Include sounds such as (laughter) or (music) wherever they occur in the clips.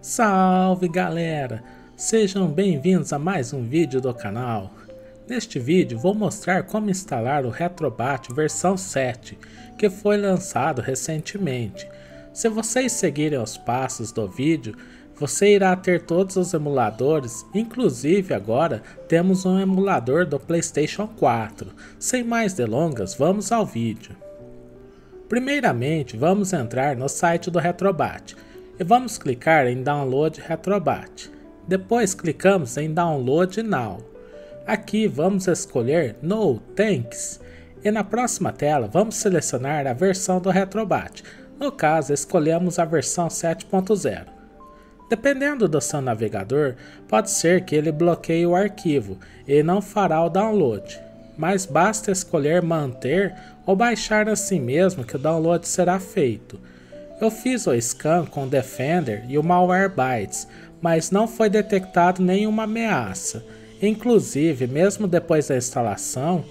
Salve galera! Sejam bem-vindos a mais um vídeo do canal. Neste vídeo vou mostrar como instalar o Retrobat versão 7, que foi lançado recentemente. Se vocês seguirem os passos do vídeo, você irá ter todos os emuladores, inclusive agora temos um emulador do Playstation 4. Sem mais delongas, vamos ao vídeo. Primeiramente, vamos entrar no site do Retrobat e vamos clicar em Download Retrobat. Depois clicamos em Download Now. Aqui vamos escolher No Thanks e na próxima tela vamos selecionar a versão do Retrobat. No caso, escolhemos a versão 7.0. Dependendo do seu navegador, pode ser que ele bloqueie o arquivo e não fará o download mas basta escolher manter ou baixar assim mesmo que o download será feito. Eu fiz o scan com o Defender e o Malwarebytes, mas não foi detectado nenhuma ameaça. Inclusive, mesmo depois da instalação,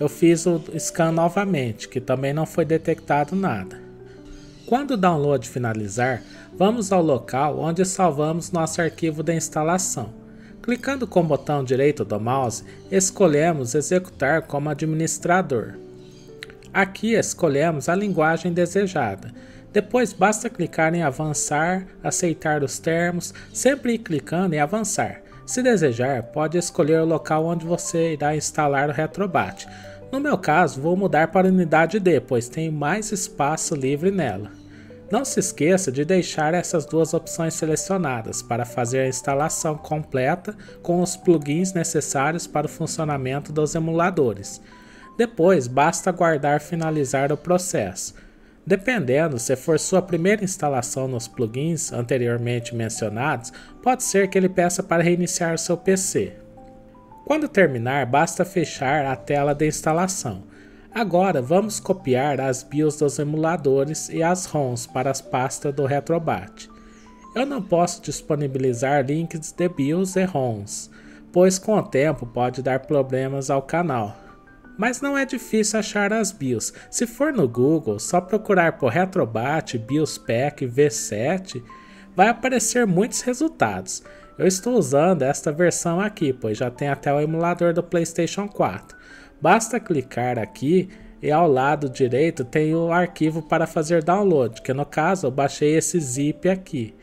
eu fiz o scan novamente, que também não foi detectado nada. Quando o download finalizar, vamos ao local onde salvamos nosso arquivo de instalação. Clicando com o botão direito do mouse, escolhemos Executar como administrador. Aqui escolhemos a linguagem desejada. Depois basta clicar em Avançar, aceitar os termos, sempre clicando em Avançar. Se desejar, pode escolher o local onde você irá instalar o Retrobat. No meu caso, vou mudar para a unidade D, pois tenho mais espaço livre nela. Não se esqueça de deixar essas duas opções selecionadas para fazer a instalação completa com os plugins necessários para o funcionamento dos emuladores. Depois, basta aguardar finalizar o processo. Dependendo se for sua primeira instalação nos plugins anteriormente mencionados, pode ser que ele peça para reiniciar seu PC. Quando terminar, basta fechar a tela de instalação. Agora vamos copiar as BIOS dos emuladores e as ROMs para as pastas do Retrobat. Eu não posso disponibilizar links de BIOS e ROMs, pois com o tempo pode dar problemas ao canal. Mas não é difícil achar as BIOS. Se for no Google, só procurar por Retrobat BIOS Pack V7, vai aparecer muitos resultados. Eu estou usando esta versão aqui, pois já tem até o emulador do PlayStation 4. Basta clicar aqui e ao lado direito tem o arquivo para fazer download, que no caso eu baixei esse zip aqui.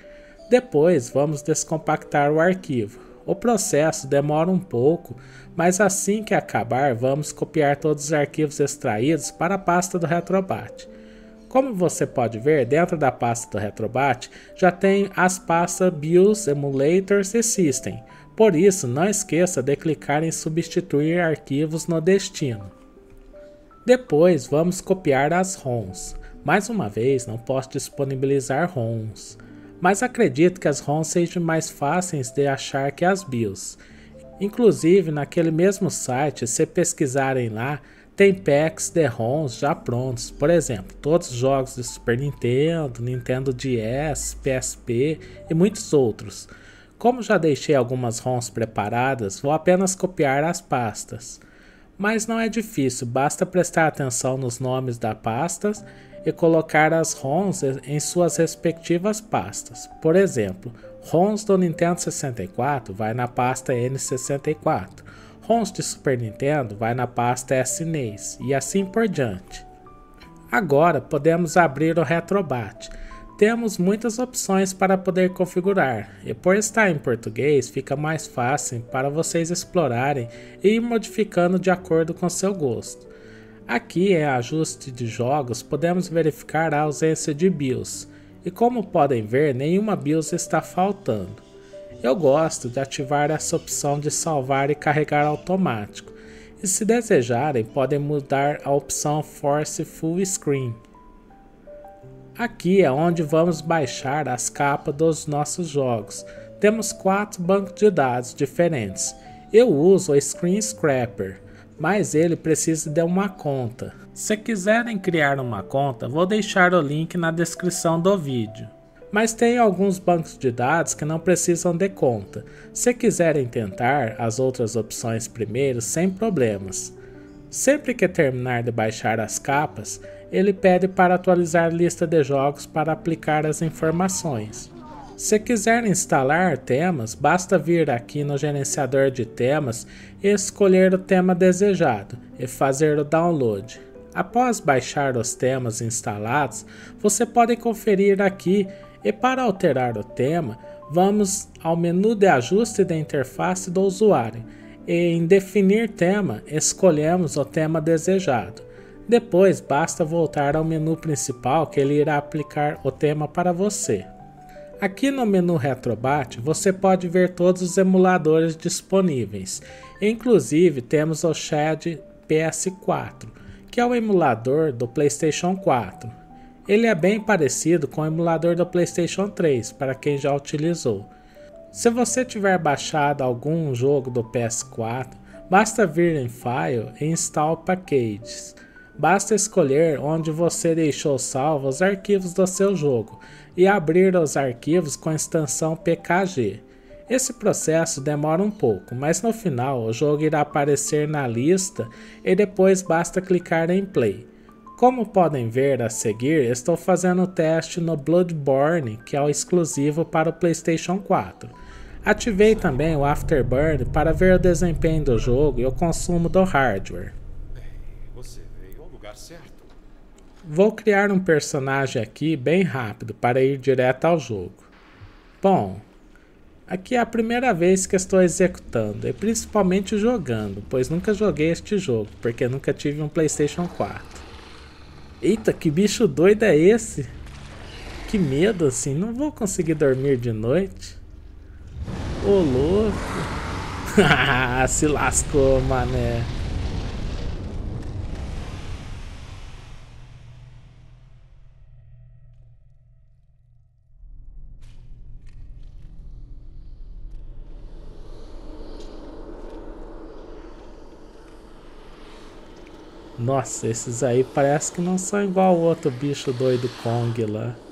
Depois vamos descompactar o arquivo. O processo demora um pouco, mas assim que acabar vamos copiar todos os arquivos extraídos para a pasta do Retrobat. Como você pode ver, dentro da pasta do Retrobat já tem as pastas BIOS, Emulators e System. Por isso, não esqueça de clicar em substituir arquivos no destino. Depois, vamos copiar as ROMs. Mais uma vez, não posso disponibilizar ROMs, mas acredito que as ROMs sejam mais fáceis de achar que as BIOS. Inclusive, naquele mesmo site, se pesquisarem lá, tem packs de ROMs já prontos. Por exemplo, todos os jogos de Super Nintendo, Nintendo DS, PSP e muitos outros. Como já deixei algumas ROMs preparadas, vou apenas copiar as pastas. Mas não é difícil, basta prestar atenção nos nomes das pastas e colocar as ROMs em suas respectivas pastas. Por exemplo, ROMs do Nintendo 64 vai na pasta N64, ROMs de Super Nintendo vai na pasta SNES e assim por diante. Agora podemos abrir o Retrobat temos muitas opções para poder configurar, e por estar em português fica mais fácil para vocês explorarem e ir modificando de acordo com seu gosto. Aqui em ajuste de jogos podemos verificar a ausência de BIOS, e como podem ver nenhuma BIOS está faltando. Eu gosto de ativar essa opção de salvar e carregar automático, e se desejarem podem mudar a opção Force Full Screen Aqui é onde vamos baixar as capas dos nossos jogos. Temos quatro bancos de dados diferentes. Eu uso o Screen Scrapper, mas ele precisa de uma conta. Se quiserem criar uma conta, vou deixar o link na descrição do vídeo. Mas tem alguns bancos de dados que não precisam de conta. Se quiserem tentar as outras opções primeiro, sem problemas. Sempre que terminar de baixar as capas, ele pede para atualizar a lista de jogos para aplicar as informações. Se quiser instalar temas, basta vir aqui no gerenciador de temas e escolher o tema desejado e fazer o download. Após baixar os temas instalados, você pode conferir aqui e para alterar o tema, vamos ao menu de ajuste da interface do usuário e em definir tema, escolhemos o tema desejado. Depois basta voltar ao menu principal que ele irá aplicar o tema para você. Aqui no menu Retrobat você pode ver todos os emuladores disponíveis. Inclusive temos o Shad PS4, que é o emulador do PlayStation 4. Ele é bem parecido com o emulador do PlayStation 3 para quem já utilizou. Se você tiver baixado algum jogo do PS4, basta vir em File e Install Packages. Basta escolher onde você deixou salvo os arquivos do seu jogo e abrir os arquivos com a extensão PKG. Esse processo demora um pouco, mas no final o jogo irá aparecer na lista e depois basta clicar em Play. Como podem ver a seguir, estou fazendo o teste no Bloodborne, que é o exclusivo para o PlayStation 4. Ativei também o Afterburn para ver o desempenho do jogo e o consumo do hardware. Você lugar certo. Vou criar um personagem aqui bem rápido para ir direto ao jogo. Bom, Aqui é a primeira vez que estou executando, e principalmente jogando, pois nunca joguei este jogo, porque nunca tive um Playstation 4. Eita, que bicho doido é esse? Que medo assim, não vou conseguir dormir de noite. Ô louco. (laughs) Se lascou, mané. Nossa, esses aí parece que não são igual o outro bicho doido Kong lá.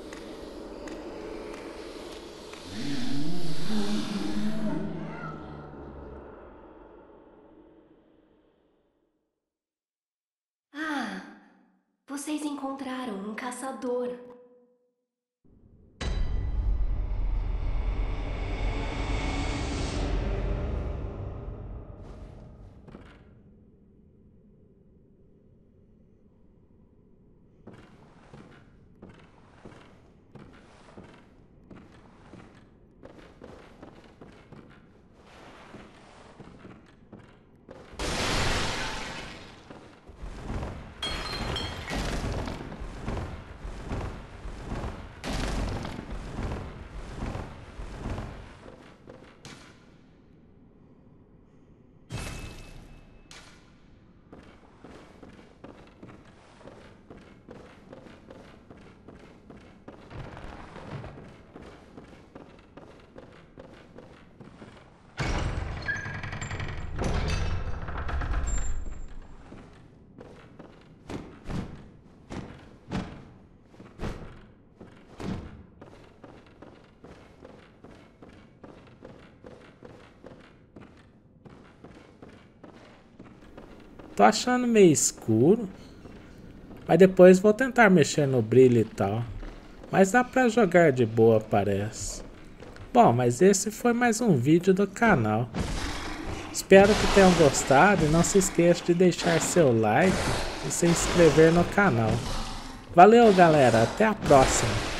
Tô achando meio escuro. Mas depois vou tentar mexer no brilho e tal. Mas dá pra jogar de boa, parece. Bom, mas esse foi mais um vídeo do canal. Espero que tenham gostado e não se esqueça de deixar seu like e se inscrever no canal. Valeu galera, até a próxima!